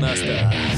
Master.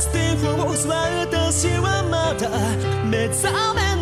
スティフォース私はまた目覚め